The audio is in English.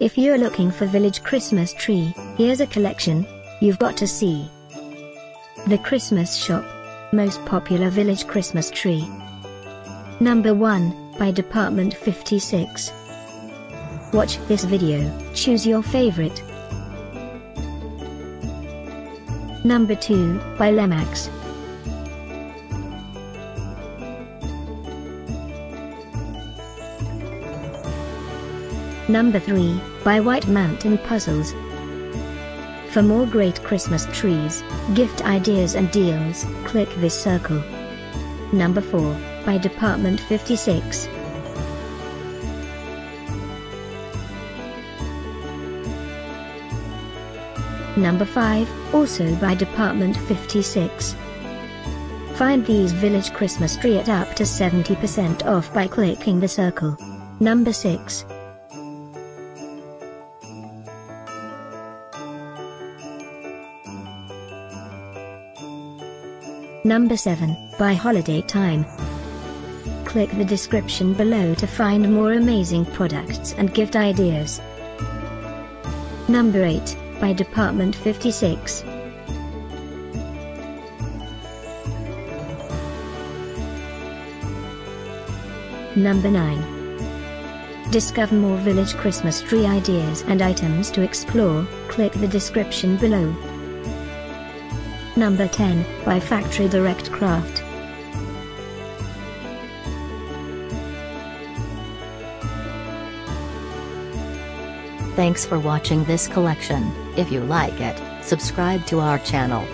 If you're looking for village Christmas tree, here's a collection you've got to see. The Christmas Shop. Most popular village Christmas tree. Number 1, by Department 56. Watch this video, choose your favorite. Number 2, by Lemax. Number 3, by White Mountain Puzzles. For more great Christmas trees, gift ideas and deals, click this circle. Number 4, by Department 56. Number 5, also by Department 56. Find these village Christmas tree at up to 70% off by clicking the circle. Number 6. Number 7, by Holiday Time. Click the description below to find more amazing products and gift ideas. Number 8, by Department 56. Number 9. Discover more village Christmas tree ideas and items to explore, click the description below. Number 10, by Factory Direct Craft. Thanks for watching this collection. If you like it, subscribe to our channel.